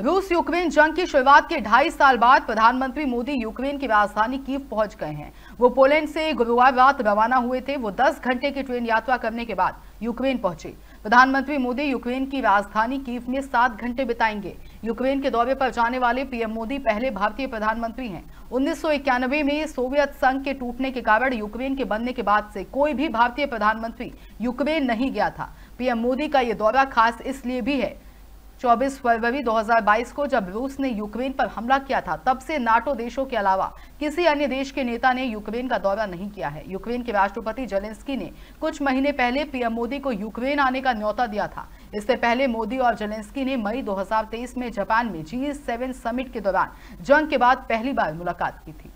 रूस यूक्रेन जंग की शुरुआत के ढाई साल बाद प्रधानमंत्री मोदी यूक्रेन की राजधानी कीव पहुँच गए हैं। वो पोलैंड से गुरुवार रात रवाना हुए थे। वो 10 घंटे की ट्रेन यात्रा करने के बाद यूक्रेन पहुँचे। प्रधानमंत्री मोदी यूक्रेन की राजधानी कीव में सात घंटे बिताएँगे। यूक्रेन के दौरे पर जाने वाले पीएम मोदी पहले भारतीय प्रधानमंत्री हैं। उन्नीस सौ इक्यानवे में सोवियत संघ के टूटने के कारण यूक्रेन के बनने के बाद से कोई भी भारतीय प्रधानमंत्री यूक्रेन नहीं गया था। पीएम मोदी का ये दौरा खास इसलिए भी है 24 फरवरी 2022 को जब रूस ने यूक्रेन पर हमला किया था, तब से नाटो देशों के अलावा किसी अन्य देश के नेता ने यूक्रेन का दौरा नहीं किया है। यूक्रेन के राष्ट्रपति जेलेंस्की ने कुछ महीने पहले पीएम मोदी को यूक्रेन आने का न्यौता दिया था। इससे पहले मोदी और जेलेंस्की ने मई 2023 में जापान में जी समिट के दौरान जंग के बाद पहली बार मुलाकात की थी।